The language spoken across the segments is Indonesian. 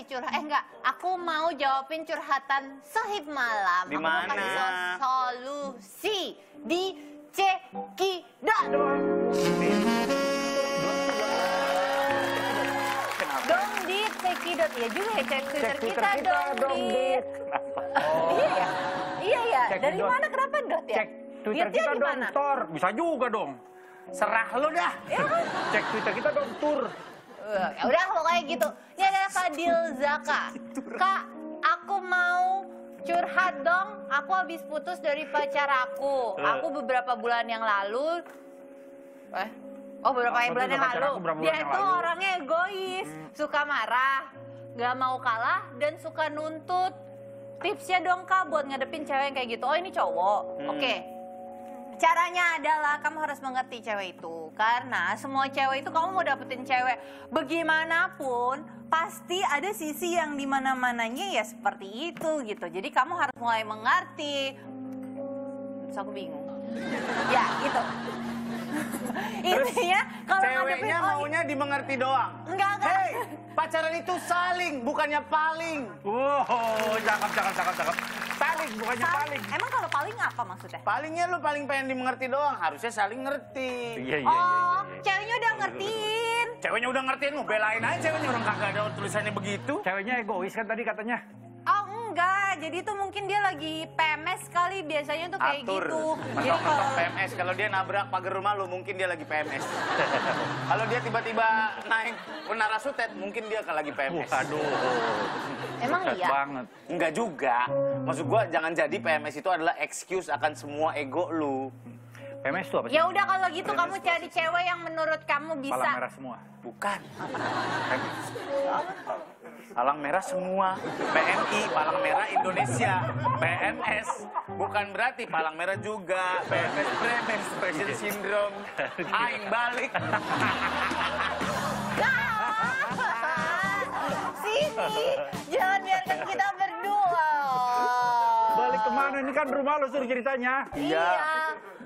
kasih curhat. Eh enggak, aku mau jawabin curhatan Sohib Malam. Di Aku mau mana? kasih so- solusi di Cekidot. Dong di Cekidot. Ya juga ya, cek Twitter kita, dong di. Iya ya? Iya ya, dari mana kenapa dot ya? Cek Twitter Lihatnya kita dong? Tor. Bisa juga dong. Serah lu dah. Ya kan? Cek Twitter kita dong, Tur. Eh, Ya udah pokoknya gitu. Ini adalah Fadil Zaka. Kak, aku mau curhat dong. Aku habis putus dari pacar aku. Eh. Aku beberapa bulan yang lalu. Eh, oh beberapa Apa bulan yang lalu. Dia bulan yang itu? Hmm. orangnya egois, suka marah, gak mau kalah dan suka nuntut. Tipsnya dong kak buat ngadepin cewek yang kayak gitu. Oh ini cowok. Hmm. Oke. Caranya adalah kamu harus mengerti cewek itu Karena semua cewek itu kamu mau dapetin cewek Bagaimanapun pasti ada sisi yang di mana-mananya ya seperti itu gitu Jadi kamu harus mulai mengerti Terus aku bingung Ya gitu Intinya kalau Ceweknya ngadepin oh, maunya dimengerti doang. Enggak, enggak. Hei, pacaran itu saling, bukannya paling. Wow, cakep, cakep, cakep, cakep. Paling, bukannya Sal- paling. Emang kalau paling apa maksudnya? Palingnya lu paling pengen dimengerti doang, harusnya saling ngerti. Iya, iya, iya. Oh, iya. ceweknya udah ngertiin Ceweknya udah ngertiin, lu belain aja ceweknya orang kagak ada tulisannya begitu. Ceweknya egois kan tadi katanya. Enggak, jadi itu mungkin dia lagi PMS kali biasanya tuh kayak Atur. gitu. Jadi kalau PMS, kalau dia nabrak pagar rumah lu mungkin dia lagi PMS. kalau dia tiba-tiba naik menara sutet, mungkin dia lagi PMS. Waduh. Emang iya? banget. Enggak juga. Maksud gua jangan jadi PMS itu adalah excuse akan semua ego lu. PMS itu apa sih? ya udah kalau gitu kamu cari cewek yang menurut kamu Palang bisa. merah semua. Bukan. Palang merah semua. PMI, Palang Merah Indonesia. PMS. Bukan berarti Palang Merah juga. PMS, PMS, Presiden Syndrome. Aing balik. Sini, jangan biarkan kita berdua. Balik ke mana? Ini kan rumah lo suruh ceritanya. Iya.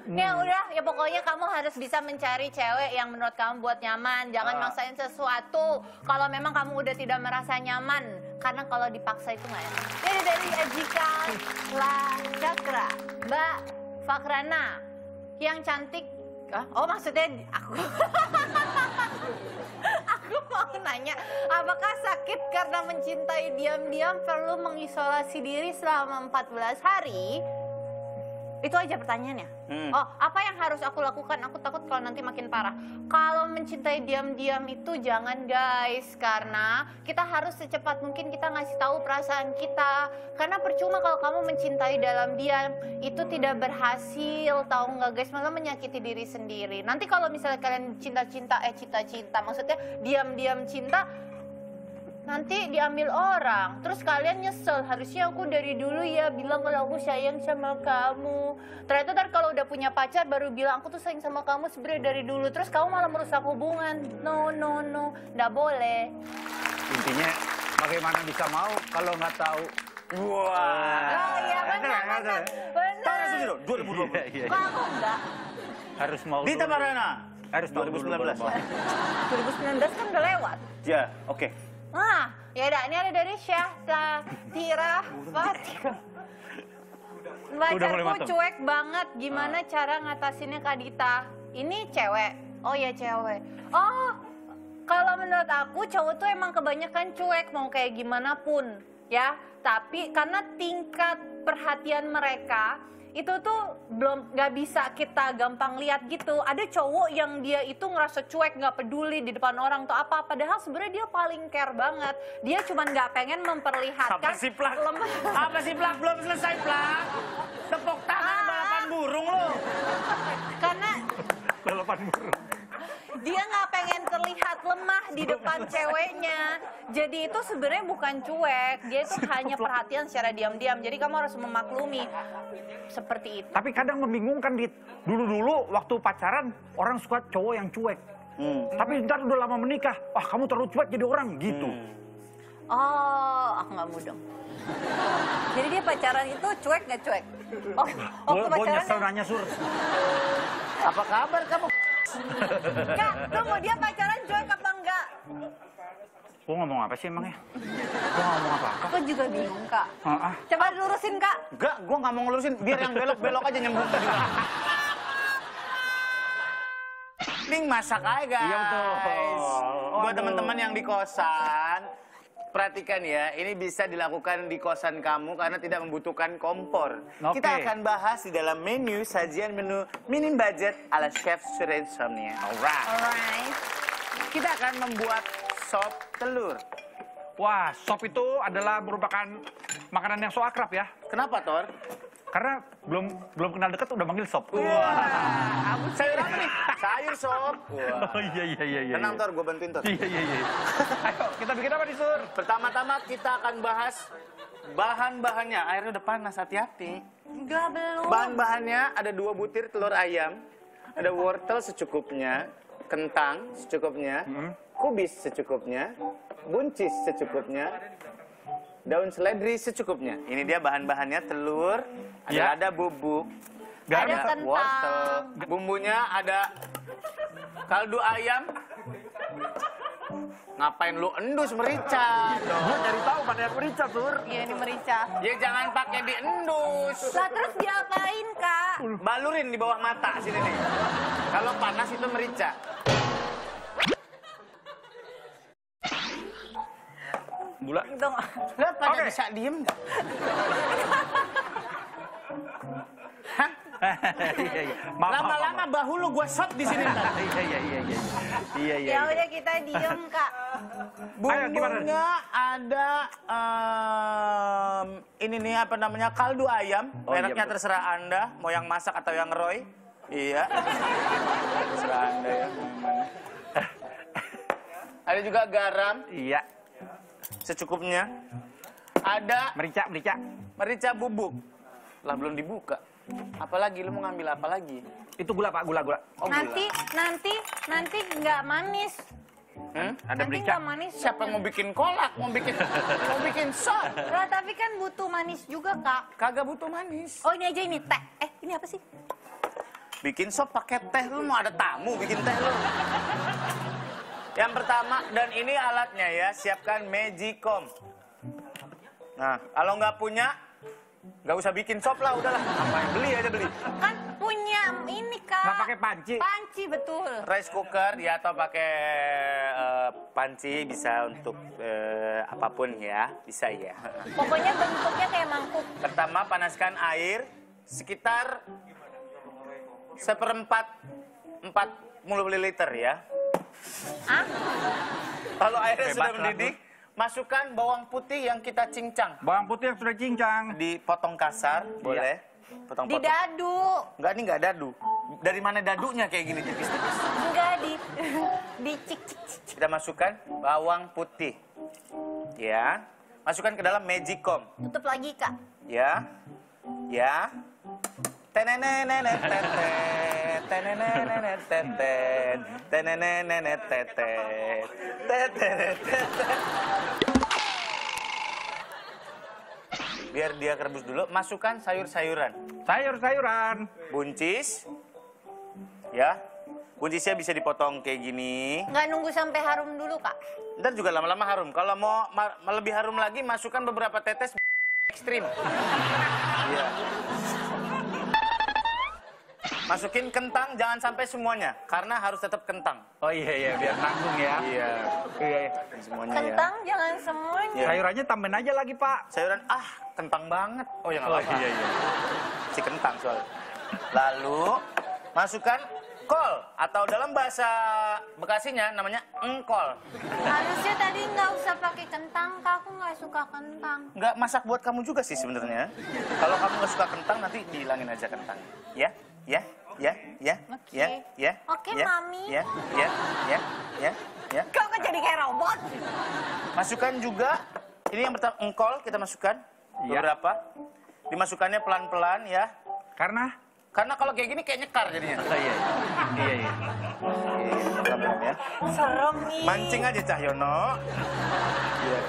Ya udah, ya pokoknya kamu harus bisa mencari cewek yang menurut kamu buat nyaman. Jangan Ah. maksain sesuatu. Kalau memang kamu udah tidak merasa nyaman, karena kalau dipaksa itu nggak enak. Jadi dari Ajika La Cakra, Mbak Fakrana, yang cantik. Oh maksudnya aku. aku mau nanya, apakah sakit karena mencintai diam-diam perlu mengisolasi diri selama 14 hari? Itu aja pertanyaannya. Hmm. Oh, apa yang harus aku lakukan? Aku takut kalau nanti makin parah. Kalau mencintai diam-diam itu jangan guys, karena kita harus secepat mungkin kita ngasih tahu perasaan kita. Karena percuma kalau kamu mencintai dalam diam, itu tidak berhasil, tahu nggak guys? Malah menyakiti diri sendiri. Nanti kalau misalnya kalian cinta-cinta, eh cinta-cinta, maksudnya diam-diam cinta, nanti diambil orang terus kalian nyesel harusnya aku dari dulu ya bilang kalau aku sayang sama kamu ternyata ntar kalau udah punya pacar baru bilang aku tuh sayang sama kamu sebenarnya dari dulu terus kamu malah merusak hubungan no no no nggak boleh Intinya bagaimana bisa mau kalau nggak tahu. Wah. oh iya benar benar Tahun benar segitu, 2020. Iya, iya. kok aku enggak Harus mau. Dita dulu. Marana. Harus mau dulu, 2019. baru mau. 2019 kan udah lewat Ya, oke. Nah, ya udah ini ada dari Syah Tira Fatika. Pacarku cuek banget. Gimana cara ngatasinnya Kak Dita? Ini cewek. Oh ya cewek. Oh, kalau menurut aku cowok tuh emang kebanyakan cuek mau kayak gimana pun, ya. Tapi karena tingkat perhatian mereka itu tuh belum nggak bisa kita gampang lihat gitu. Ada cowok yang dia itu ngerasa cuek nggak peduli di depan orang tuh apa. Padahal sebenarnya dia paling care banget. Dia cuman nggak pengen memperlihatkan Apa sih plak? Apa sih plak belum selesai plak? Tepuk tangan Ah. balapan burung lo. Karena Balapan burung. Dia nggak pengen terlihat lemah di depan ceweknya. Jadi itu sebenarnya bukan cuek, dia itu hanya perhatian secara diam-diam. Jadi kamu harus memaklumi seperti itu. Tapi kadang membingungkan di dulu-dulu waktu pacaran orang suka cowok yang cuek. Hmm. Tapi ntar udah lama menikah, wah kamu terlalu cuek jadi orang gitu. Oh, aku nggak mudeng. Jadi dia pacaran itu cuek nggak cuek? Oh, waktu Gue pacaran nyesel nanya sur. Apa kabar kamu? Kak, tunggu dia pacaran cuek apa enggak? Gua ngomong apa sih emangnya? Gua nggak ngomong apa-apa. Aku juga bingung kak. Ah, ah. Coba lurusin kak. Enggak, gue nggak mau ngelurusin. Biar yang belok-belok aja nyambung juga. Ning masak aja guys. Iya, betul. Buat teman-teman yang di kosan, perhatikan ya, ini bisa dilakukan di kosan kamu karena tidak membutuhkan kompor. Oke. Kita akan bahas di dalam menu sajian menu minim budget ala chef Surya Insomnia. Alright. Alright. Kita akan membuat sop telur. Wah, sop itu adalah merupakan makanan yang so akrab ya. Kenapa, Tor? Karena belum belum kenal dekat udah manggil sop. Wah, sayur apa nih? Sayur sop. Wah. Oh iya iya iya iya. Tenang, Tor, gue bantuin, Tor. Iya iya iya. Ayo, kita bikin apa nih, Sur? Pertama-tama kita akan bahas bahan-bahannya. Airnya udah panas, hati-hati. Enggak belum. Bahan-bahannya ada dua butir telur ayam, ada wortel secukupnya, kentang secukupnya, kubis secukupnya, buncis secukupnya, daun seledri secukupnya. Ini dia bahan-bahannya telur, ada Ya. ada bubuk, Garam. Ada kentang. wortel, bumbunya ada kaldu ayam. Ngapain lu endus merica? Gua nyari tahu mana yang merica, Sur. Iya ini merica. Ya jangan pakai diendus. Lah terus diapain kak? Balurin di bawah mata sini nih. Kalau panas itu merica. Gula. Itu Lihat pada Oke. bisa diem? Hah? Iya iya. Lama-lama bahu lu gua shot di sini. Iya iya iya iya. Iya iya. Ya iya. udah kita diem kak. Bumbunya ada em, ini nih apa namanya kaldu ayam. Oh, iya, Mereknya betul. terserah anda, mau yang masak atau yang Roy. Iya. terserah anda ya. Ada juga garam Iya. Secukupnya. Ada Merica merica. merica bubuk. Lah belum dibuka. Apalagi lu mau ngambil apa lagi? Itu gula Pak, gula gula. Oh, gula. Nanti nanti nanti nggak manis. Hmm? Ada nanti merica. nggak manis. Siapa yang mau bikin kolak, mau bikin mau bikin sop? Lah tapi kan butuh manis juga kak. Kagak butuh manis. Oh ini aja ini teh. Eh ini apa sih? Bikin sop pakai teh lu mau ada tamu bikin teh lu. Yang pertama dan ini alatnya ya, siapkan Magicom. Nah, kalau nggak punya nggak usah bikin sop lah, udahlah. Ngapain beli aja beli. Kan punya ini kak. Nggak pakai panci. Panci betul. Rice cooker ya atau pakai eh, panci bisa untuk eh, apa pun ya, bisa ya. Pokoknya bentuknya kayak mangkuk. Pertama panaskan air sekitar seperempat 40 mililiter ya. Ah? Kalau airnya Bebas sudah mendidih, masukkan bawang putih yang kita cincang. Bawang putih yang sudah cincang. Dipotong kasar, boleh. Di Potong-potong. dadu. Enggak, ini enggak dadu. Dari mana dadunya kayak gini tipis-tipis? Enggak di di cik cik cik. cik. Kita masukkan bawang putih. Ya. Masukkan ke dalam Magicom. Tutup lagi kak. Ya. Ya. Tenenenenet Biar dia kerebus dulu, masukkan sayur-sayuran. Sayur-sayuran. Buncis. Ya. Buncisnya bisa dipotong kayak gini. Nggak nunggu sampai harum dulu kak. Ntar juga lama-lama harum. Kalau mau ma- lebih harum lagi, masukkan beberapa tetes ekstrim. Iya. Masukin kentang, jangan sampai semuanya. Karena harus tetap kentang. Oh iya iya biar nanggung ya. Iya. Iya iya. Semuanya Kentang jangan semuanya. Iya. Sayurannya tambahin aja lagi Pak. ya. Sayuran, ah kentang banget. Oh ya nggak Oh apa-apa. iya iya. Si kentang soalnya. Lalu, masukkan kol. Atau dalam bahasa Bekasinya namanya engkol. Harusnya tadi nggak usah pakai kentang kak. Aku nggak suka kentang. Nggak masak buat kamu juga sih sebenarnya. Kalau kamu nggak suka kentang, nanti dihilangin aja kentang. Ya, ya, ya, ya, Oke. ya, ya. Oke, ya, Mami. Ya, ya, ya, ya, ya. Kau kan jadi kayak robot. Masukkan juga, ini yang pertama engkol kita masukkan Iya. beberapa. Dimasukkannya pelan-pelan ya. Karena Karena kalau kayak gini kayak nyekar jadinya. oh, iya iya. Iya iya. Oke, pelan-pelan ya. Serem nih. Mancing aja Cahyono. Iya.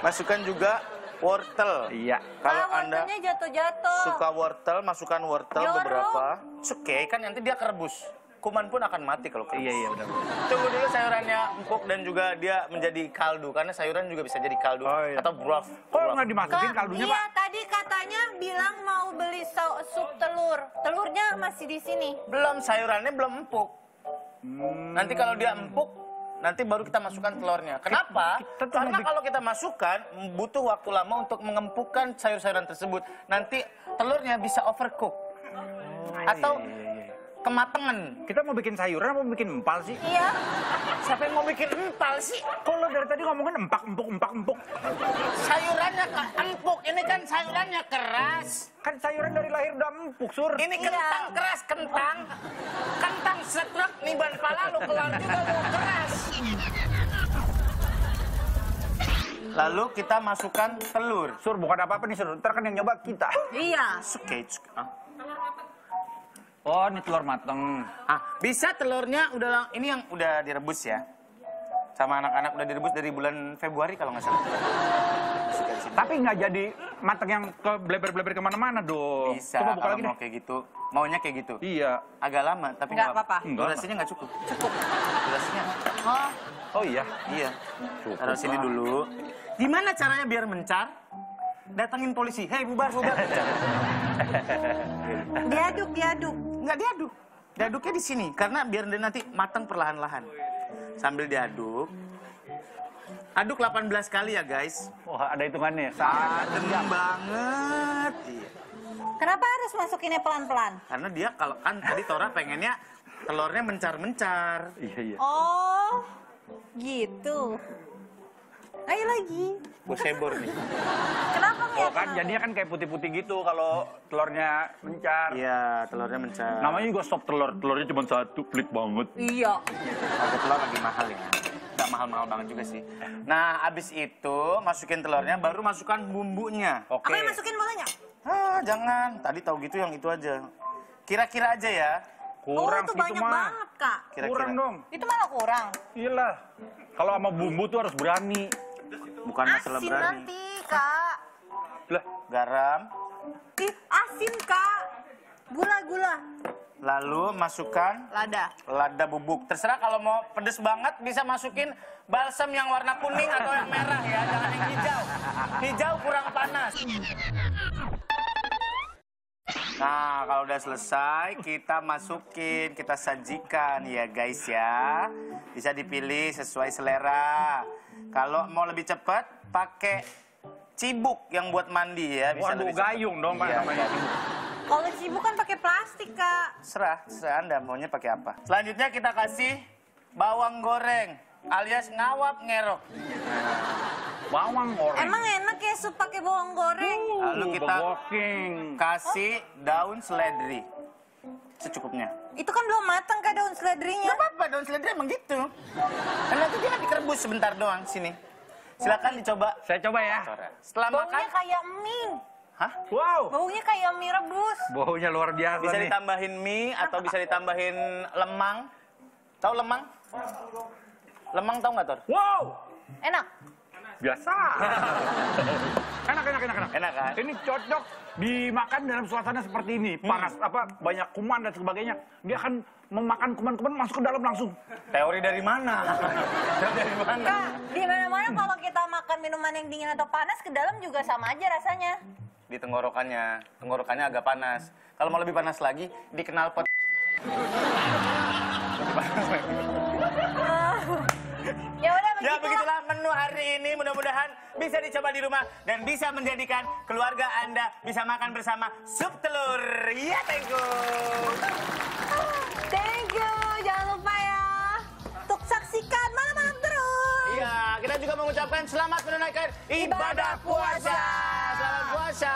Masukkan juga wortel. Iya. Kalau ah, Anda wortelnya jatuh-jatuh. suka wortel, masukkan wortel Jorok. beberapa. Oke, kan nanti dia kerebus. kuman pun akan mati kalau keras. Iya iya benar. Tunggu dulu sayurannya empuk dan juga dia menjadi kaldu karena sayuran juga bisa jadi kaldu Oh, iya. atau broth. Kok nggak dimasukin kaldunya iya, pak? tadi katanya bilang mau beli sau- sup telur. Telurnya masih di sini. Belum sayurannya belum empuk. Hmm. Nanti kalau dia empuk, nanti baru kita masukkan telurnya. Kenapa? kita tuh Karena kalau kita masukkan butuh waktu lama untuk mengempukkan sayur-sayuran tersebut. Nanti telurnya bisa overcook atau Iya, iya. Kematangan. Kita mau bikin sayuran mau bikin empal sih? Iya. Siapa yang mau bikin empal sih? Kalau dari tadi ngomongin empak empuk empak empuk. Sayurannya empuk, ini kan sayurannya keras. Kan sayuran dari lahir udah empuk sur. Ini Iya. kentang keras, kentang. Kentang setruk niban pala lu keluar juga lu keras. Lalu kita masukkan telur. Sur bukan apa-apa nih sur. Ntar kan yang nyoba kita. Iya. Suke, suke. Ah. Oh ini telur mateng. Ah, bisa telurnya udah ini yang udah direbus ya. Sama anak-anak udah direbus dari bulan Februari kalau nggak salah. Tapi nggak jadi mateng yang ke bleber-bleber ke mana-mana dong. Bisa Coba buka lagi mau deh. kayak gitu. Maunya kayak gitu. Iya. Agak lama tapi Nggak apa-apa. Durasinya nggak cukup. Cukup. Durasinya. Oh, Oh iya. Iya. Cukup Taruh sini dulu. Gimana caranya biar mencar? Datangin polisi. Hei bubar, bubar. diaduk, diaduk. Nggak diaduk. Diaduknya di sini. Karena biar dia nanti matang perlahan-lahan. Sambil diaduk. Aduk 18 kali ya guys. Wah ada hitungannya. Adem banget. Iya. Kenapa harus masukinnya pelan-pelan? Karena dia kalau kan tadi Tora pengennya telurnya mencar-mencar. Iya iya. Oh, gitu. Ayo lagi. Gue sebor nih. Kenapa Oh nggak? kan jadinya kan kayak putih-putih gitu kalau telurnya mencar. Iya, telurnya mencar. Namanya juga stop telur. Telurnya cuma satu, pelit banget. Iya. Harga telur lagi mahal ya. Nggak mahal-mahal banget juga sih. Nah, abis itu masukin telurnya, baru masukkan bumbunya. Oke. Aku yang masukin bolehnya? Ah, jangan. Tadi tahu gitu yang itu aja. Kira-kira aja ya. Kurang oh, itu banyak mah. banget, Kak. Kira-kira. Kurang dong. Itu malah kurang. Iyalah. Kalau sama bumbu tuh harus berani. Bukan masalah Asin berani. nanti, Kak. Lah, Garam, Ih, asin, Kak. Gula-gula. lalu masukkan Lada. lada bubuk. Terserah kalau mau pedes banget bisa masukin balsam yang warna kuning atau yang merah ya, jangan yang hijau. Hijau kurang panas. Nah, kalau udah selesai kita masukin, kita sajikan ya guys ya. Bisa dipilih sesuai selera. Kalau mau lebih cepat pakai cibuk yang buat mandi ya, bisa waduh lebih gayung dong Pak Iya, namanya. Kalau cibuk kan pakai plastik, Kak. Serah, serah Anda maunya pakai apa. Selanjutnya kita kasih bawang goreng alias ngawap ngerok. Bawang goreng. Emang enak ya sup pakai bawang goreng? Lalu Uh, kita begoking. kasih daun seledri secukupnya. Itu kan belum matang, Kak, daun seledrinya. Gak apa-apa, daun seledri emang gitu. Dan nanti dia dikerebus sebentar doang sini. Silakan dicoba. Saya coba ya. Setelah makan, Baunya kayak mie. hah? Wow. Baunya kayak mie rebus. Baunya luar biasa Bisa nih. ditambahin mie atau bisa ditambahin lemang. Tahu lemang? Lemang tahu nggak, Tor? Wow. Enak. Biasa. enak, enak, enak, enak. Enak kan? Ini cocok dimakan dalam suasana seperti ini. Panas, apa, banyak kuman dan sebagainya. Dia akan memakan kuman-kuman masuk ke dalam langsung. Teori dari mana? Teori dari mana? Kak, di mana-mana kalau kita makan minuman yang dingin atau panas, ke dalam juga sama aja rasanya. Di tenggorokannya. Tenggorokannya agak panas. Kalau mau lebih panas lagi, di knalpot. Lebih panas lagi. Ya udah Ya begitu. begitulah menu hari ini mudah-mudahan bisa dicoba di rumah dan bisa menjadikan keluarga Anda bisa makan bersama sup telur. Ya, thank you. Thank you. Jangan lupa ya. Untuk saksikan malam-malam terus. Iya, kita juga mengucapkan selamat menunaikan ibadah puasa. Selamat puasa.